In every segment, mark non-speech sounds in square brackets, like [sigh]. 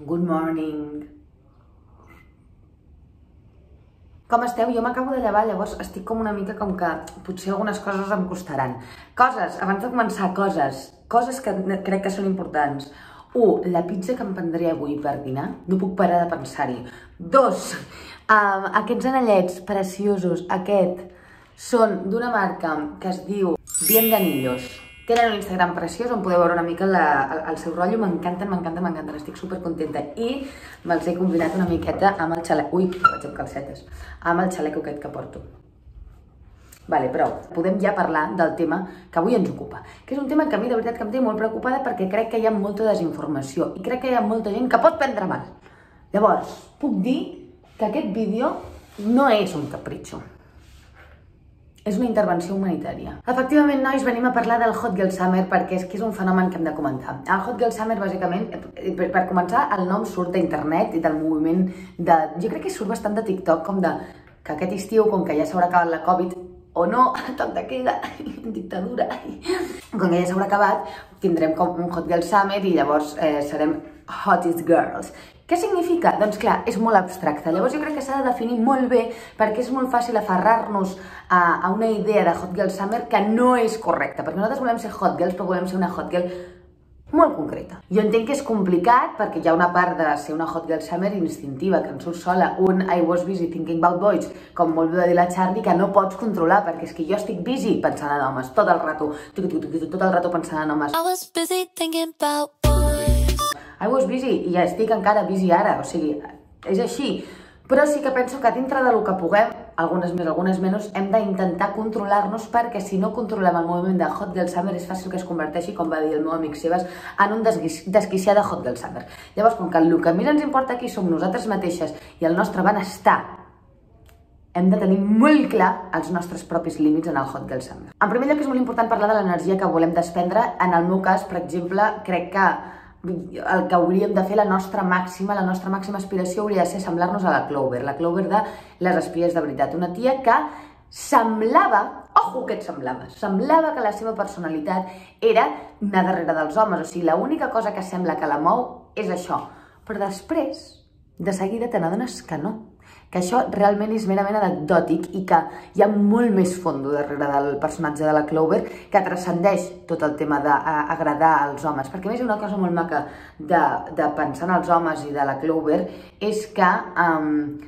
Good morning. Com esteu? Jo m'acabo de llevar, llavors estic com una mica com que potser algunes coses em costaran. Coses, abans de començar, coses. Coses que crec que són importants. 1. La pizza que em prendré avui per dinar. No puc parar de pensar-hi. 2. Uh, aquests anellets preciosos, aquest, són d'una marca que es diu Bienvenillos. Tenen un Instagram preciós on podeu veure una mica la, el, el seu rotllo. M'encanten, m'encanten, m'encanten. Estic super contenta. I me'ls he combinat una miqueta amb el xalec... Ui, vaig amb calcetes. Amb el xalec aquest que porto. Vale, prou. Podem ja parlar del tema que avui ens ocupa, que és un tema que a mi de veritat que em té molt preocupada perquè crec que hi ha molta desinformació i crec que hi ha molta gent que pot prendre mal. Llavors, puc dir que aquest vídeo no és un capritxo és una intervenció humanitària. Efectivament, nois, venim a parlar del Hot Girl Summer perquè és que és un fenomen que hem de comentar. El Hot Girl Summer, bàsicament, eh, per, per començar, el nom surt d'internet i del moviment de... Jo crec que surt bastant de TikTok, com de que aquest estiu, com que ja s'haurà acabat la Covid, o no, [laughs] tot de queda, [laughs] dictadura, [laughs] com que ja s'haurà acabat, tindrem com un Hot Girl Summer i llavors eh, serem Hottest Girls. Què significa? Doncs clar, és molt abstracte. Llavors jo crec que s'ha de definir molt bé perquè és molt fàcil aferrar-nos a, a una idea de Hot Girl Summer que no és correcta, perquè nosaltres volem ser Hot Girls, però volem ser una Hot Girl molt concreta. Jo entenc que és complicat perquè hi ha una part de ser una hot girl summer instintiva, que en surt sola, un I was busy thinking about boys, com molt bé de dir la Charlie, que no pots controlar, perquè és que jo estic busy pensant en homes, tot el rato, tot el rato pensant en homes. I was busy thinking about. I was busy, i ja estic encara busy ara, o sigui, és així. Però sí que penso que dintre del que puguem, algunes més, algunes menys, hem d'intentar controlar-nos perquè si no controlem el moviment de Hot Girl Summer és fàcil que es converteixi, com va dir el meu amic Sebas, en un desquiciar de Hot Girl Summer. Llavors, com que el que més ens importa aquí som nosaltres mateixes i el nostre benestar, hem de tenir molt clar els nostres propis límits en el Hot Girl Summer. En primer lloc, és molt important parlar de l'energia que volem desprendre. En el meu cas, per exemple, crec que el que hauríem de fer, la nostra màxima, la nostra màxima aspiració hauria de ser semblar-nos a la Clover, la Clover de les espies de veritat, una tia que semblava, ojo que et semblava, semblava que la seva personalitat era anar darrere dels homes, o sigui, l'única cosa que sembla que la mou és això, però després, de seguida te n'adones que no, que això realment és merament anecdòtic i que hi ha molt més fondo darrere del personatge de la Clover que transcendeix tot el tema d'agradar als homes. Perquè a més una cosa molt maca de, de pensar en els homes i de la Clover és que um,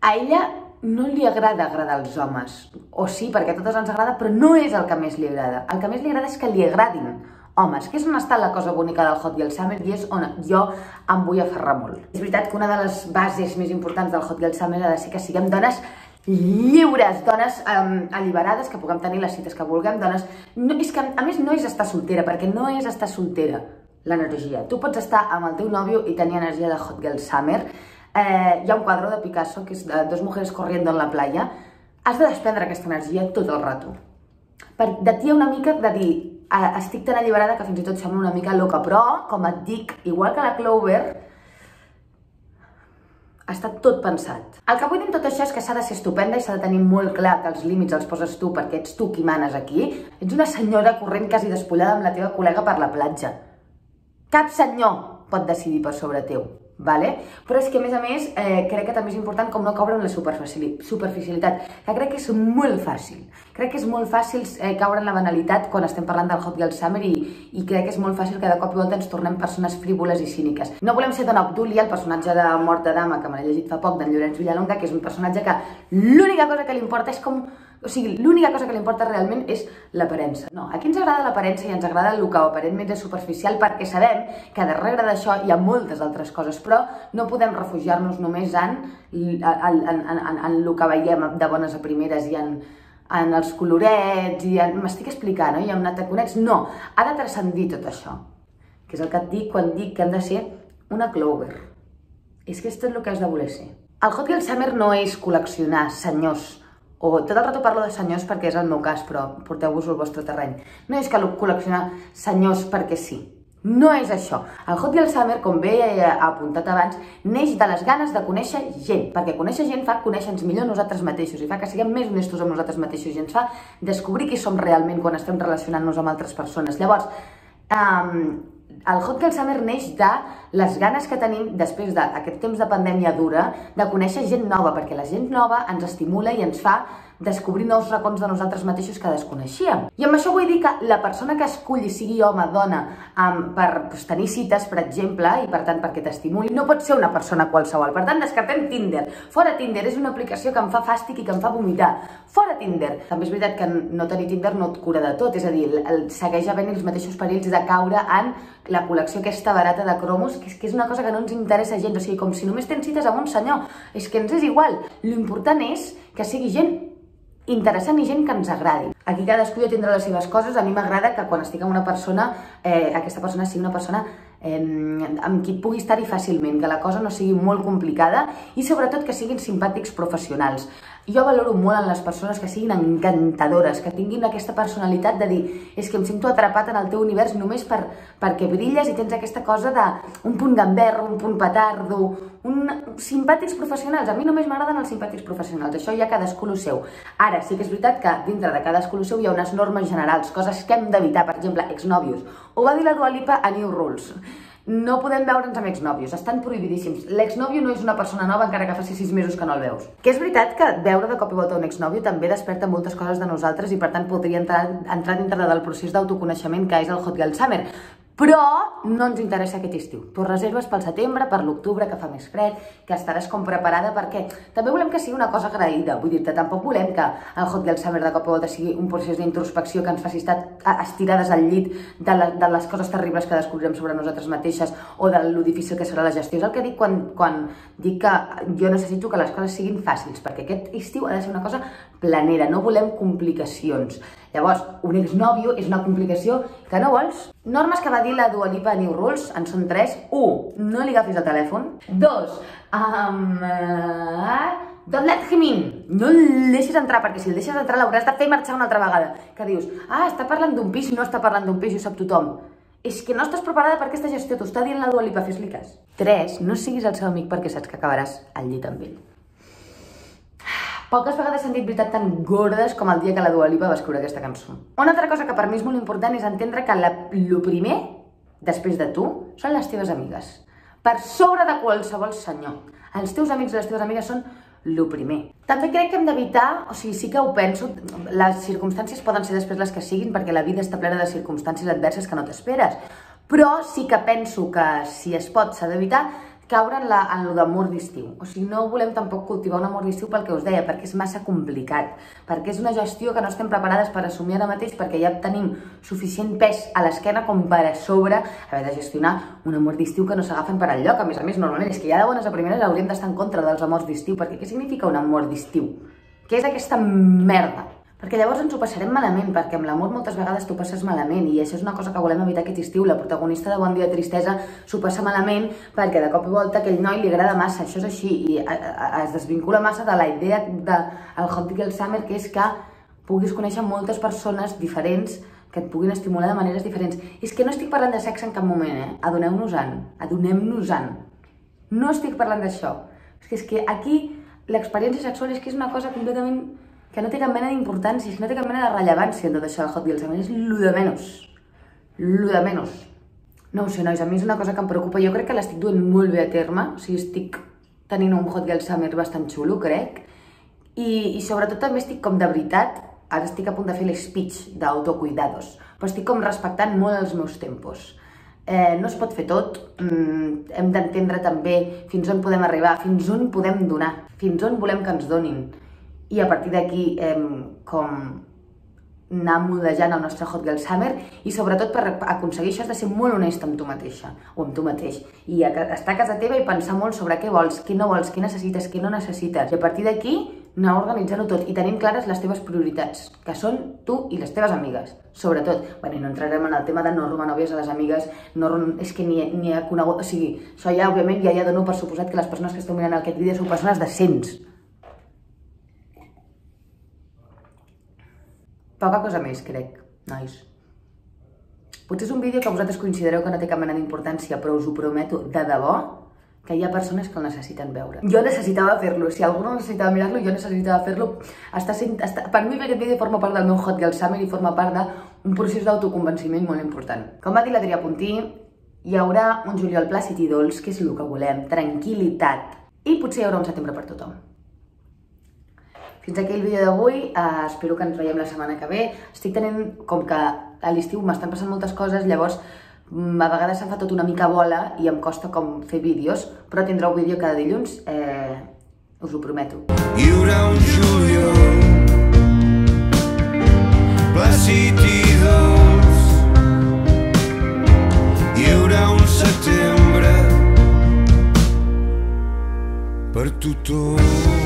a ella no li agrada agradar als homes. O sí, perquè a totes ens agrada, però no és el que més li agrada. El que més li agrada és que li agradin homes, que és on està la cosa bonica del Hot Girl Summer i és on jo em vull aferrar molt. És veritat que una de les bases més importants del Hot Girl Summer ha de ser que siguem dones lliures, dones um, alliberades, que puguem tenir les cites que vulguem, dones... No, és que, a més, no és estar soltera, perquè no és estar soltera l'energia. Tu pots estar amb el teu nòvio i tenir energia de Hot Girl Summer. Eh, hi ha un quadre de Picasso que és de dos mujeres corriendo en la playa. Has de desprendre aquesta energia tot el rato. Per, de ti una mica de dir, estic tan alliberada que fins i tot sembla una mica loca, però, com et dic, igual que la Clover, ha estat tot pensat. El que vull dir amb tot això és que s'ha de ser estupenda i s'ha de tenir molt clar que els límits els poses tu perquè ets tu qui manes aquí. Ets una senyora corrent quasi despullada amb la teva col·lega per la platja. Cap senyor pot decidir per sobre teu vale? però és que a més a més eh, crec que també és important com no caure en la superficialitat, que crec que és molt fàcil, crec que és molt fàcil eh, caure en la banalitat quan estem parlant del Hot Girl Summer i, i crec que és molt fàcil que de cop i volta ens tornem persones frívoles i cíniques. No volem ser Dona Obdúlia, el personatge de Mort de Dama que me l'he llegit fa poc, d'en Llorenç Villalonga, que és un personatge que l'única cosa que li importa és com o sigui, l'única cosa que li importa realment és l'aparença. No, aquí ens agrada l'aparença i ens agrada el que aparentment és superficial perquè sabem que darrere d'això hi ha moltes altres coses, però no podem refugiar-nos només en, en, en, en, en, el que veiem de bones a primeres i en, en els colorets i en... m'estic explicant, no? I en taconets. No, ha de transcendir tot això, que és el que et dic quan dic que hem de ser una clover. És que és tot el que has de voler ser. El Hot Girl Summer no és col·leccionar senyors o tot el rato parlo de senyors perquè és el meu cas, però porteu-vos al vostre terreny. No és que col·leccionar senyors perquè sí. No és això. El Hot Girl Summer, com bé he apuntat abans, neix de les ganes de conèixer gent, perquè conèixer gent fa conèixer-nos millor nosaltres mateixos i fa que siguem més honestos amb nosaltres mateixos i ens fa descobrir qui som realment quan estem relacionant-nos amb altres persones. Llavors, um, el Hot Girl Summer neix de les ganes que tenim després d'aquest temps de pandèmia dura de conèixer gent nova, perquè la gent nova ens estimula i ens fa descobrir nous racons de nosaltres mateixos que desconeixíem. I amb això vull dir que la persona que esculli, sigui home, dona, um, per pues, tenir cites, per exemple, i per tant perquè t'estimuli, no pot ser una persona qualsevol. Per tant, descartem Tinder. Fora Tinder, és una aplicació que em fa fàstic i que em fa vomitar. Fora Tinder. També és veritat que no tenir Tinder no et cura de tot, és a dir, el segueix havent els mateixos perills de caure en la col·lecció aquesta barata de cromos, que és, que és una cosa que no ens interessa gens, o sigui, com si només tens cites amb un senyor, és que ens és igual. L'important és que sigui gent interessant i gent que ens agradi. Aquí cadascú ja tindrà les seves coses. A mi m'agrada que quan estic amb una persona, eh, aquesta persona sigui una persona eh, amb qui pugui estar-hi fàcilment, que la cosa no sigui molt complicada i sobretot que siguin simpàtics professionals. Jo valoro molt en les persones que siguin encantadores, que tinguin aquesta personalitat de dir és que em sento atrapat en el teu univers només per, perquè brilles i tens aquesta cosa de un punt gamberro, un punt petardo, un... simpàtics professionals. A mi només m'agraden els simpàtics professionals, això ja cadascú el seu. Ara, sí que és veritat que dintre de cadascú el seu hi ha unes normes generals, coses que hem d'evitar, per exemple, exnòvios. Ho va dir la Dua Lipa a New Rules no podem veure'ns amb exnòvios, estan prohibidíssims. L'exnòvio no és una persona nova encara que faci sis mesos que no el veus. Que és veritat que veure de cop i volta un exnòvio també desperta moltes coses de nosaltres i per tant podria entrar, entrar dintre del procés d'autoconeixement que és el Hot Girl Summer. Però no ens interessa aquest estiu. Tu reserves pel setembre, per l'octubre, que fa més fred, que estaràs com preparada, perquè també volem que sigui una cosa agraïda. Vull dir-te, tampoc volem que el Hot Girl Summer de cop volta sigui un procés d'introspecció que ens faci estar estirades al llit de, la, de les coses terribles que descobrirem sobre nosaltres mateixes o de lo difícil que serà la gestió. És el que dic quan, quan dic que jo necessito que les coses siguin fàcils, perquè aquest estiu ha de ser una cosa planera, no volem complicacions. Llavors, un exnòvio és una complicació que no vols. Normes que va dir la Dua Lipa New Rules en són tres. 1. No li agafis el telèfon. 2. Um, uh, don't let him in. No el deixis entrar, perquè si el deixes entrar l'hauràs de fer marxar una altra vegada. Que dius, ah, està parlant d'un pis, no està parlant d'un pis, ho sap tothom. És que no estàs preparada per aquesta gestió, t'ho està dient la Dua Lipa, fes-li cas. 3. No siguis el seu amic perquè saps que acabaràs al llit amb ell. Poques vegades he sentit veritat tan gordes com el dia que la Dua Lipa va escriure aquesta cançó. Una altra cosa que per mi és molt important és entendre que la, lo primer, després de tu, són les teves amigues. Per sobre de qualsevol senyor. Els teus amics i les teves amigues són lo primer. També crec que hem d'evitar, o sigui, sí que ho penso, les circumstàncies poden ser després les que siguin, perquè la vida està plena de circumstàncies adverses que no t'esperes. Però sí que penso que si es pot s'ha d'evitar caure en, la, en lo d'amor d'estiu. O sigui, no volem tampoc cultivar un amor d'estiu pel que us deia, perquè és massa complicat, perquè és una gestió que no estem preparades per assumir ara mateix, perquè ja tenim suficient pes a l'esquena com per a sobre haver de gestionar un amor d'estiu que no s'agafen per al lloc. A més a més, normalment és que ja de bones a primeres hauríem d'estar en contra dels amors d'estiu, perquè què significa un amor d'estiu? Què és aquesta merda? Perquè llavors ens ho passarem malament, perquè amb l'amor moltes vegades t'ho passes malament i això és una cosa que volem evitar aquest estiu. La protagonista de Bon dia tristesa s'ho passa malament perquè de cop i volta aquell noi li agrada massa, això és així, i es desvincula massa de la idea del de Hot Girl Summer, que és que puguis conèixer moltes persones diferents que et puguin estimular de maneres diferents. I és que no estic parlant de sexe en cap moment, eh? Adoneu-nos-en, adonem-nos-en. No estic parlant d'això. És que, és que aquí l'experiència sexual és que és una cosa completament que no té cap mena d'importància, no té cap mena de rellevància en tot això del Hot Wheels. A mi és lo de menys. Lo de menys. No ho sé, nois, a mi és una cosa que em preocupa. Jo crec que l'estic duent molt bé a terme. O sigui, estic tenint un Hot Girl Summer bastant xulo, crec. I, I sobretot també estic com de veritat, ara estic a punt de fer l'espeech d'autocuidados, però estic com respectant molt els meus tempos. Eh, no es pot fer tot, mm, hem d'entendre també fins on podem arribar, fins on podem donar, fins on volem que ens donin i a partir d'aquí eh, com anar modejant el nostre Hot Girl Summer i sobretot per aconseguir això has de ser molt honesta amb tu mateixa o amb tu mateix. I estar a casa teva i pensar molt sobre què vols, què no vols, què necessites, què no necessites. I a partir d'aquí anar organitzant-ho tot. I tenim clares les teves prioritats, que són tu i les teves amigues, sobretot. Bueno, no entrarem en el tema de no robar nòvies a les amigues, no, és que ni, ni ha conegut, o sigui, això ja, òbviament, ja ja dono per suposat que les persones que esteu mirant aquest vídeo són persones decents, Poca cosa més, crec, nois. Potser és un vídeo que vosaltres considereu que no té cap mena d'importància, però us ho prometo de debò que hi ha persones que el necessiten veure. Jo necessitava fer-lo, si algú no necessitava mirar-lo, jo necessitava fer-lo. Està per mi aquest vídeo forma part del meu Hot Girl Summer i forma part d'un procés d'autoconvenciment molt important. Com va dir l'Adrià Puntí, hi haurà un juliol plàcid i dolç, que és el que volem, tranquil·litat. I potser hi haurà un setembre per tothom. Fins aquí el vídeo d'avui, uh, espero que ens veiem la setmana que ve. Estic tenint, com que a l'estiu m'estan passant moltes coses, llavors mm, a vegades se'm fa tot una mica bola i em costa com fer vídeos, però tindreu vídeo cada dilluns, eh, us ho prometo. Hi haurà un juliol plàcid i dolç. Hi haurà un setembre per tothom.